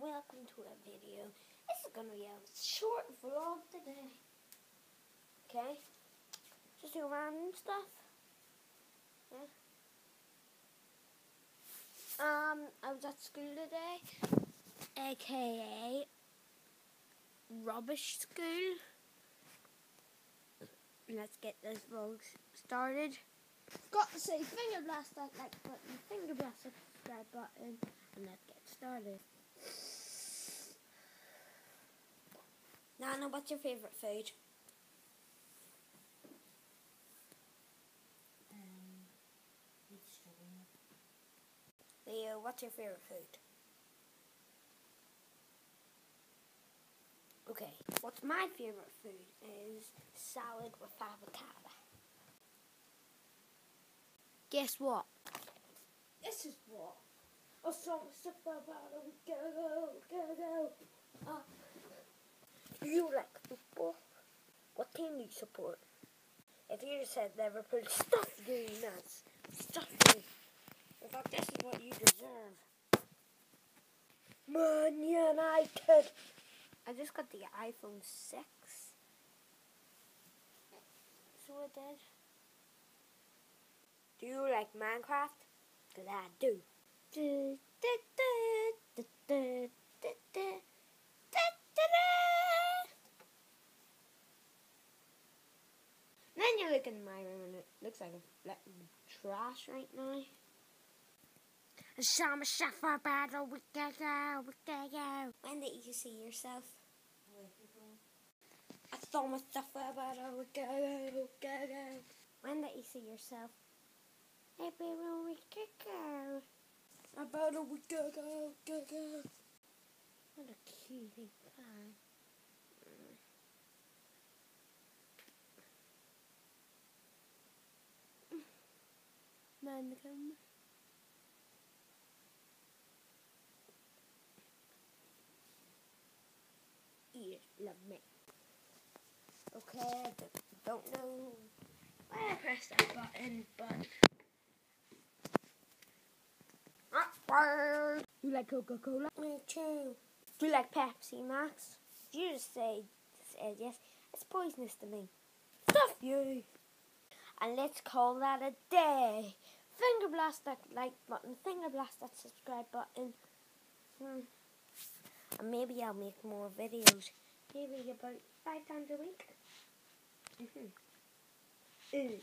welcome to a video. This is to be a short vlog today. Okay? Just do random stuff. Yeah. Um, I was at school today, aka rubbish school. Let's get this vlog started. Got to say finger blast that like button, finger blast that subscribe button, and let's get started. Nana, what's your favourite food? Um. Leo, what's your favourite food? Okay, what's my favourite food is salad with avocado. Guess what? This is what? A song stuff about it. Go, go, go, go. Uh, do you like football? Support? If you just said Liverpool, stuff you nuts. Stuff you. In fact, this is what you deserve. Man United. I just got the iPhone 6. So I did. Do you like Minecraft? Because I do. look in my room and it looks like trash right now. I saw myself for about go, we ago, go. When did you see yourself? I saw myself for about to go, go, go. When did you see yourself? Maybe when we ago. About a go, go, go. What a cutie pie. Man, come. You love me. Okay, I don't- know why I pressed that button, but. Awkward. You like Coca Cola? Me too. Do you like Pepsi Max? You just say said yes. It's poisonous to me. Stuff you. And let's call that a day. Finger blast that like button. Finger blast that subscribe button. Hmm. And maybe I'll make more videos. Maybe about five times a week. Mm-hmm.